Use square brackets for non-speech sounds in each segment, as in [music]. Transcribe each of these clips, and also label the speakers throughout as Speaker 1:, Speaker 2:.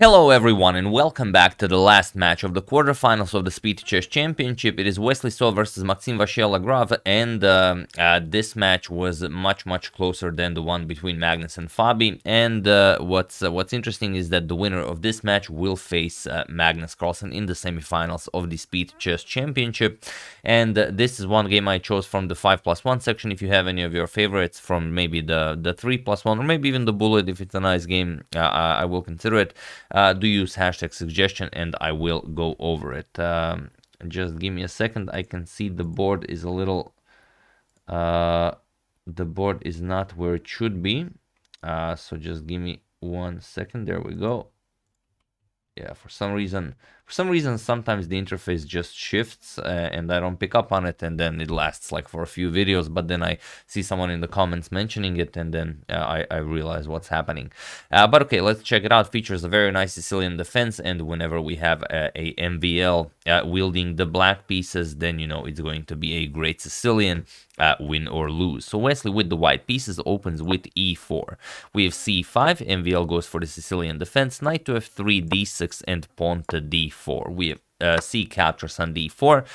Speaker 1: Hello everyone and welcome back to the last match of the quarterfinals of the Speed Chess Championship. It is Wesley So versus Maxime Vachier-Lagrave and uh, uh, this match was much much closer than the one between Magnus and Fabi and uh, what's uh, what's interesting is that the winner of this match will face uh, Magnus Carlsen in the semifinals of the Speed Chess Championship and uh, this is one game I chose from the 5 plus 1 section. If you have any of your favorites from maybe the, the 3 plus 1 or maybe even the Bullet if it's a nice game I will consider it uh, do use hashtag suggestion and I will go over it. Um, just give me a second. I can see the board is a little, uh, the board is not where it should be. Uh, so just give me one second. There we go yeah, for some reason, for some reason, sometimes the interface just shifts uh, and I don't pick up on it, and then it lasts like for a few videos. But then I see someone in the comments mentioning it, and then uh, I, I realize what's happening. Uh, but okay, let's check it out. Features a very nice Sicilian defense, and whenever we have a, a MVL uh, wielding the black pieces, then you know it's going to be a great Sicilian uh, win or lose. So Wesley with the white pieces opens with e4. We have c5, MVL goes for the Sicilian defense, knight to f3, d6, and pawn to d4. We have uh, c captures on d4,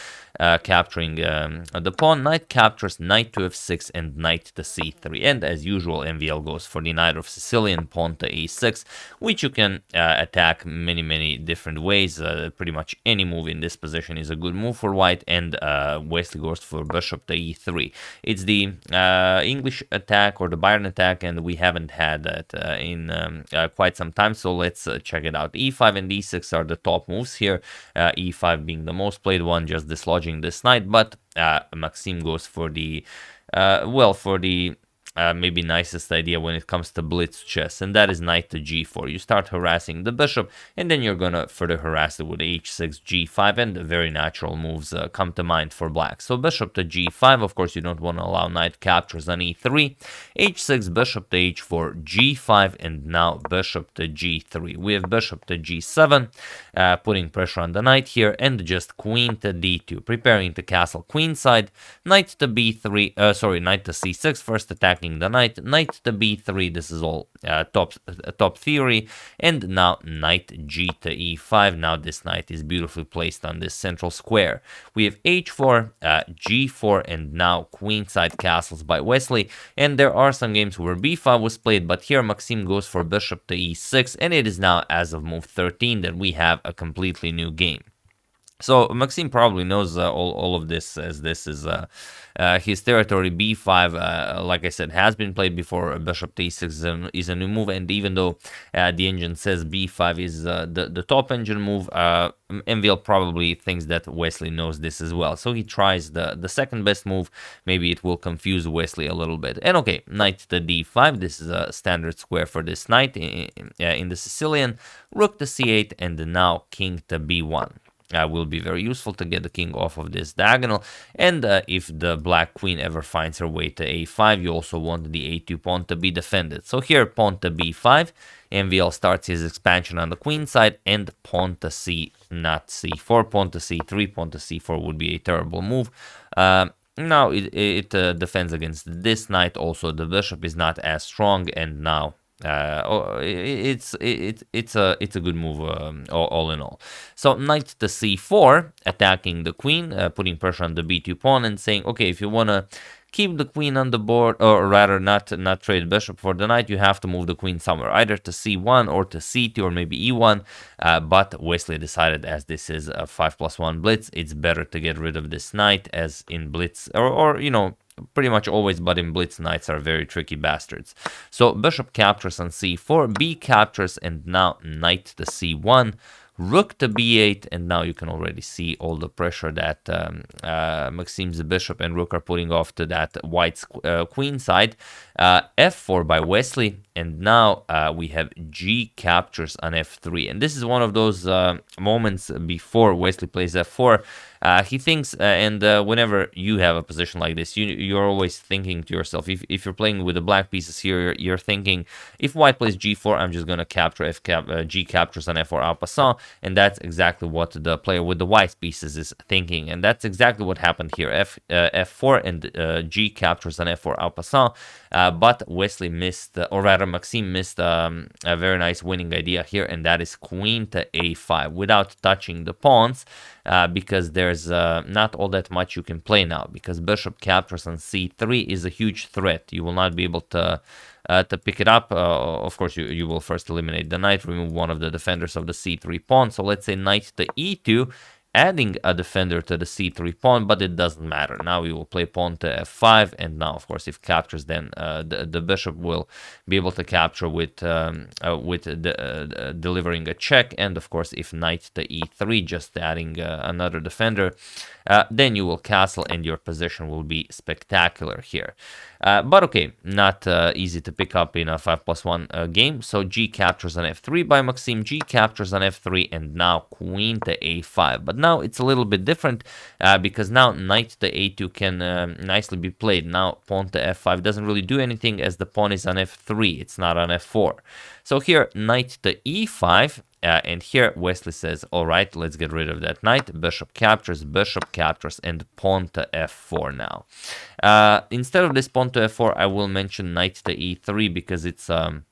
Speaker 1: uh, capturing um, the pawn. Knight captures knight to f6 and knight to c3. And as usual, MVL goes for the Najdorf Sicilian, pawn to a6, which you can uh, attack many, many different ways. Uh, pretty much any move in this position is a good move for white, and uh, Wesley goes for bishop to e3. It's the uh, English attack or the Byrne attack, and we haven't had that in um, quite some time, so let's check it out. e5 and e6 are the top moves here, e5 being the most played one, just dislodging this knight, but uh, Maxime goes for the, uh, well, for the uh, maybe nicest idea when it comes to blitz chess, and that is knight to g4. You start harassing the bishop, and then you're gonna further harass it with h6, g5, and very natural moves uh, come to mind for black. So bishop to g5, of course you don't want to allow knight captures on e3, h6, bishop to h4, g5, and now bishop to g3. We have bishop to g7, uh, putting pressure on the knight here, and just queen to d2, preparing to castle queenside, knight to b3, uh, sorry, knight to c6, first attack attacking the knight, knight to b3, this is all uh, top, uh, top theory, and now knight g to e5, now this knight is beautifully placed on this central square. We have h4, uh, g4, and now queenside castles by Wesley, and there are some games where b5 was played, but here Maxime goes for bishop to e6, and it is now, as of move 13, that we have a completely new game. So Maxime probably knows uh, all, all of this as this is uh, uh, his territory. B5, uh, like I said, has been played before. Bishop T6 is a, is a new move, and even though uh, the engine says B5 is uh, the, the top engine move, MVL probably thinks that Wesley knows this as well. So he tries the, the second best move. Maybe it will confuse Wesley a little bit. And okay, knight to D5. This is a standard square for this knight in, in, in the Sicilian. Rook to C8, and now king to B1 uh, will be very useful to get the king off of this diagonal. And uh, if the black queen ever finds her way to a5, you also want the a2 pawn to be defended. So here, pawn to b5, MVL starts his expansion on the queen side, and pawn to c, not c4, pawn to c3, pawn to c4 would be a terrible move. Uh, now it, it uh, defends against this knight, also the bishop is not as strong, and now uh, oh, it's it, it's a it's a good move um, all, all, in all. So knight to c4, attacking the queen, uh, putting pressure on the b2 pawn, and saying, okay, if you wanna keep the queen on the board, or rather not not trade bishop for the knight, you have to move the queen somewhere, either to c1 or to c2 or maybe e1. Uh, but Wesley decided, as this is a five plus one blitz, it's better to get rid of this knight, as in blitz, or or you know pretty much always, but in blitz knights are very tricky bastards. So bishop captures on c4, b captures, and now knight to c1 rook to b8, and now you can already see all the pressure that um, uh, Maxime's bishop and rook are putting off to that white uh, queen side. Uh, f4 by Wesley, and now uh, we have g captures on f3. And this is one of those uh, moments before Wesley plays f4 uh, he thinks, uh, and uh, whenever you have a position like this, you you're always thinking to yourself. If, if you're playing with the black pieces here, you're, you're thinking, if white plays g4, I'm just gonna capture f cap, g captures on f4 en passant, and that's exactly what the player with the white pieces is thinking, and that's exactly what happened here. F uh, f4 and G captures on f4 en passant, but Wesley missed, or rather Maxime missed um, a very nice winning idea here, and that is queen to a5 without touching the pawns, uh, because there's uh, not all that much you can play now, because bishop captures on c3 is a huge threat. You will not be able to uh, to pick it up. Uh, of course, you, you will first eliminate the knight, remove one of the defenders of the c3 pawn. So let's say knight to e2, adding a defender to the c3 pawn, but it doesn't matter. Now we will play pawn to f5, and now, of course, if captures, then uh, the, the bishop will be able to capture with um, uh, with the, uh, delivering a check, and of course, if knight to e3, just adding uh, another defender, uh, then you will castle, and your position will be spectacular here. Uh, but okay, not easy to pick up in a 5 plus 1 game, so g captures on f3 by Maxime, g captures on f3, and now queen to a5. But now it's a little bit different uh, because now knight to a2 can um, nicely be played. Now pawn to f5 doesn't really do anything as the pawn is on f3, it's not on f4. So here knight to e5 uh, and here Wesley says, all right, let's get rid of that knight. Bishop captures, bishop captures, and pawn to f4 now. Uh, instead of this pawn to f4, I will mention knight to e3 because it's um,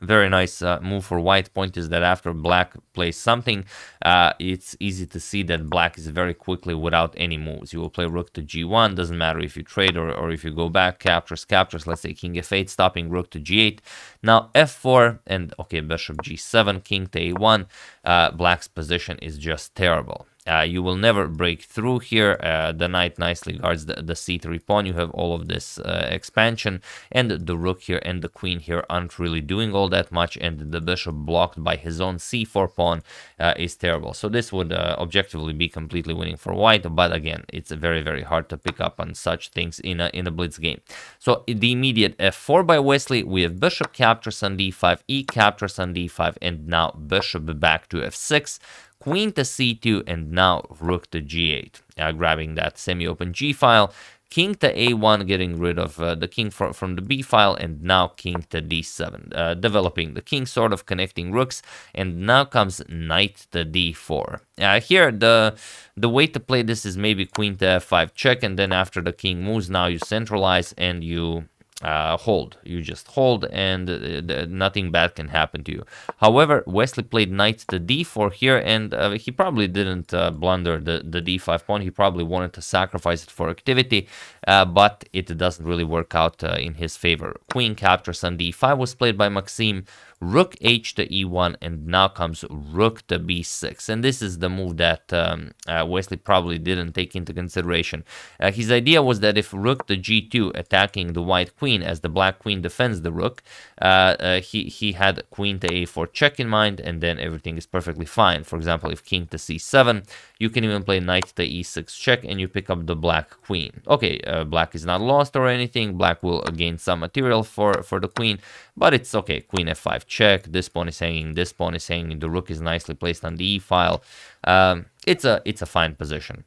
Speaker 1: very nice uh, move for white point is that after black plays something uh, it's easy to see that black is very quickly without any moves. You will play rook to g1 doesn't matter if you trade or, or if you go back captures captures let's say king f8 stopping rook to g8 now f4 and okay bishop g7 king to a1 uh, black's position is just terrible uh, you will never break through here. Uh, the knight nicely guards the, the c3 pawn. You have all of this uh, expansion, and the rook here and the queen here aren't really doing all that much, and the bishop blocked by his own c4 pawn uh, is terrible. So this would uh, objectively be completely winning for white, but again, it's very, very hard to pick up on such things in a, in a blitz game. So the immediate f4 by Wesley, we have bishop captures on d5, e captures on d5, and now bishop back to f6 queen to c2, and now rook to g8, uh, grabbing that semi-open g file, king to a1, getting rid of uh, the king from, from the b file, and now king to d7, uh, developing the king, sort of connecting rooks, and now comes knight to d4. Uh, here, the the way to play this is maybe queen to f5 check, and then after the king moves, now you centralize and you uh, hold. You just hold and uh, nothing bad can happen to you. However, Wesley played knight to d4 here and uh, he probably didn't uh, blunder the, the d5 pawn. He probably wanted to sacrifice it for activity, uh, but it doesn't really work out uh, in his favor. Queen captures on d5 was played by Maxime rook h to e1, and now comes rook to b6. And this is the move that um, uh, Wesley probably didn't take into consideration. Uh, his idea was that if rook to g2, attacking the white queen as the black queen defends the rook, uh, uh he, he had queen to a4 check in mind, and then everything is perfectly fine. For example, if king to c7, you can even play knight to e6 check, and you pick up the black queen. Okay, uh, black is not lost or anything. Black will gain some material for, for the queen, but it's okay. Queen f5 check. This pawn is hanging. This pawn is hanging. The rook is nicely placed on the e file. Um, it's a it's a fine position.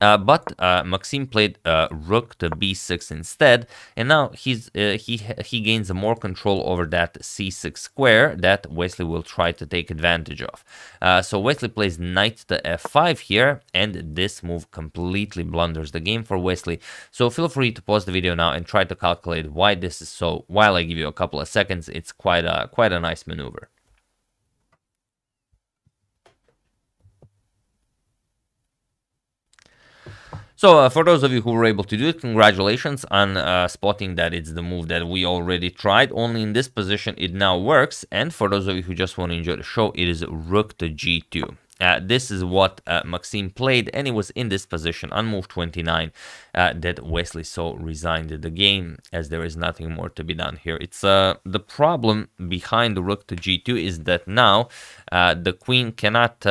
Speaker 1: Uh, but uh, Maxime played uh, rook to b6 instead, and now he's uh, he he gains more control over that c6 square that Wesley will try to take advantage of. Uh, so Wesley plays knight to f5 here, and this move completely blunders the game for Wesley. So feel free to pause the video now and try to calculate why this is so. While I give you a couple of seconds, it's quite a quite a nice maneuver. So uh, for those of you who were able to do it, congratulations on uh, spotting that it's the move that we already tried. Only in this position it now works. And for those of you who just want to enjoy the show, it is rook to g2. Uh, this is what uh, Maxime played, and it was in this position on move 29 uh, that Wesley So resigned the game, as there is nothing more to be done here. It's uh, the problem behind the rook to g2 is that now the queen cannot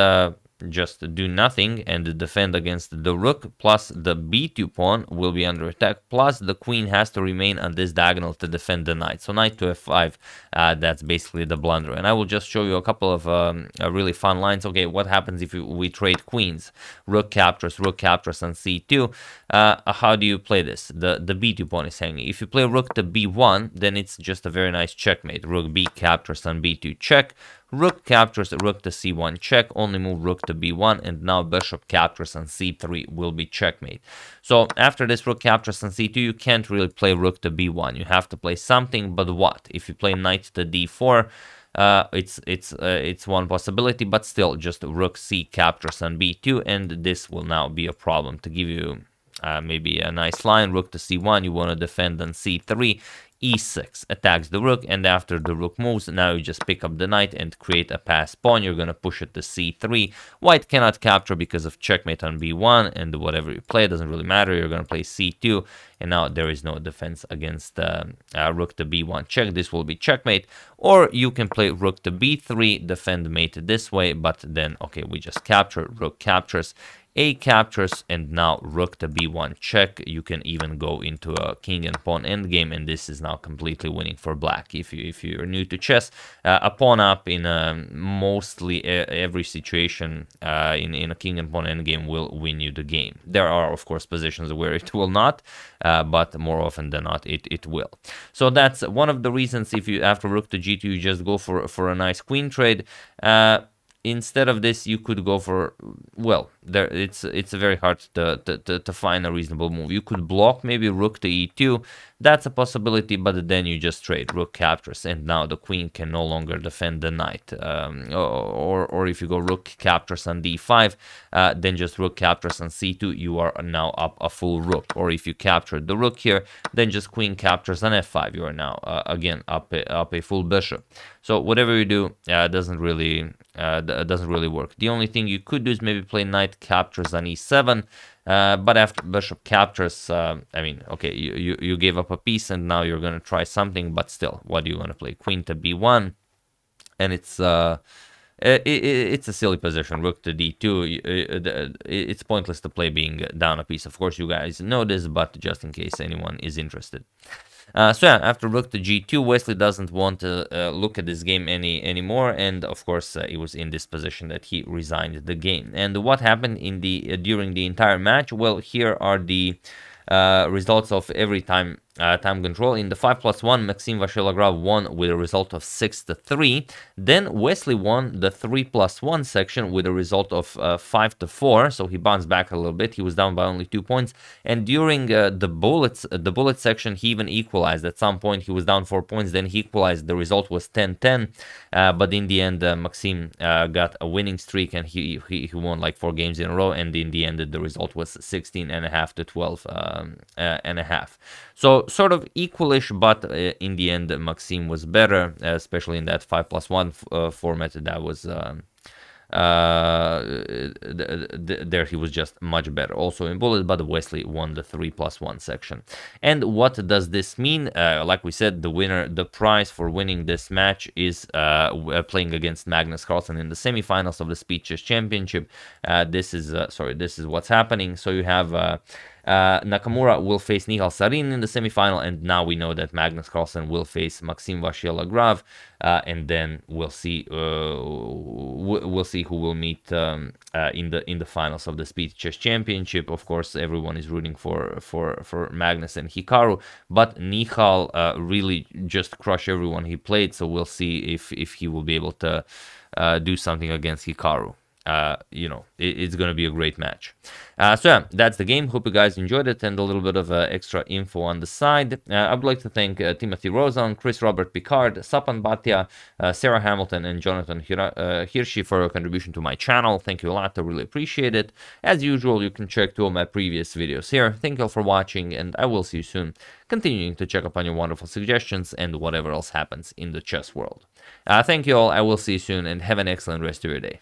Speaker 1: just do nothing and defend against the rook, plus the b2 pawn will be under attack, plus the queen has to remain on this diagonal to defend the knight. So knight to f5, uh, that's basically the blunder. And I will just show you a couple of um, uh, really fun lines. Okay, what happens if we trade queens? Rook captures, rook captures on c2. Uh, how do you play this? The, the b2 pawn is hanging. If you play rook to b1, then it's just a very nice checkmate. Rook b captures on b2 check Rook captures, rook to c1 check, only move rook to b1, and now bishop captures on c3 will be checkmate. So after this rook captures on c2, you can't really play rook to b1. You have to play something, but what? If you play knight to d4, uh, it's it's uh, it's one possibility, but still just rook c captures on b2, and this will now be a problem to give you uh, maybe a nice line, rook to c1, you want to defend on c3, e6 attacks the rook and after the rook moves now you just pick up the knight and create a pass pawn. You're gonna push it to c3 white cannot capture because of checkmate on b1 and whatever you play doesn't really matter. You're gonna play c2 and now there is no defense against uh, uh, rook to b1 check this will be checkmate. Or you can play rook to b3 defend mate this way but then okay we just capture rook captures. A captures and now rook to b1 check you can even go into a king and pawn endgame and this is now completely winning for black if you if you're new to chess. Uh, a pawn up in a mostly every situation uh, in, in a king and pawn endgame will win you the game. There are of course positions where it [laughs] will not uh, but more often than not it, it will. So that's one of the reasons if you after rook to g2 you just go for for a nice queen trade. Uh, instead of this you could go for well there it's it's very hard to, to, to, find a reasonable move. You could block maybe rook to e2 that's a possibility but then you just trade rook captures and now the queen can no longer defend the knight um, or or if you go rook captures on d5 uh, then just rook captures on c2 you are now up a full rook or if you captured the rook here then just queen captures on f5 you are now uh, again up a, up a full bishop so whatever you do uh, doesn't really uh, doesn't really work. The only thing you could do is maybe play knight captures on e7, uh, but after bishop captures, uh, I mean, okay, you, you, you gave up a piece and now you're going to try something, but still, what do you want to play? Queen to b1, and it's... Uh, it, it, it's a silly position. Rook to d2. It's pointless to play being down a piece. Of course, you guys know this, but just in case anyone is interested. Uh, so yeah, after rook to g2, Wesley doesn't want to uh, look at this game any anymore, and of course uh, it was in this position that he resigned the game. And what happened in the uh, during the entire match? Well, here are the uh, results of every time uh, time control. In the 5 plus 1, Maxime Vachier-Lagrave won with a result of 6 to 3. Then Wesley won the 3 plus 1 section with a result of uh, 5 to 4. So he bounced back a little bit. He was down by only 2 points. And during uh, the bullets, uh, the bullet section, he even equalized. At some point, he was down 4 points. Then he equalized. The result was 10 10. Uh, but in the end, uh, Maxime got a winning streak and he, he, he, won like 4 games in a row. And in the end, the result was 16 and a half to 12 um, and a half. So sort of equalish, but uh, in the end, Maxime was better, especially in that 5 plus 1 uh, format. That was. Um, uh, there he was just much better. Also in bullet, but Wesley won the 3 plus 1 section. And what does this mean? Uh, like we said, the winner, the prize for winning this match is uh, playing against Magnus Carlsen in the semifinals of the Speed Chess Championship. Uh, this is, uh, sorry, this is what's happening. So you have uh, Nakamura will face Nihal Sarin in the semifinal, and now we know that Magnus Carlsen will face Maxime Vachier-Lagrave, uh, and then we'll see uh, we'll see who will meet um, uh, in the in the finals of the Speed Chess Championship. Of course, everyone is rooting for for for Magnus and Hikaru, but Nihal uh, really just crushed everyone he played. So we'll see if if he will be able to uh, do something against Hikaru uh, you know, it, it's going to be a great match. Uh, so yeah, that's the game. Hope you guys enjoyed it and a little bit of uh, extra info on the side. Uh, I would like to thank uh, Timothy Rosen, Chris Robert Picard, Sapan Bhatia, Sarah Hamilton, and Jonathan Hira- for your contribution to my channel. Thank you a lot. I really appreciate it. As usual, you can check two of my previous videos here. Thank you all for watching, and I will see you soon, continuing to check up on your wonderful suggestions and whatever else happens in the chess world. thank you all. I will see you soon, and have an excellent rest of your day.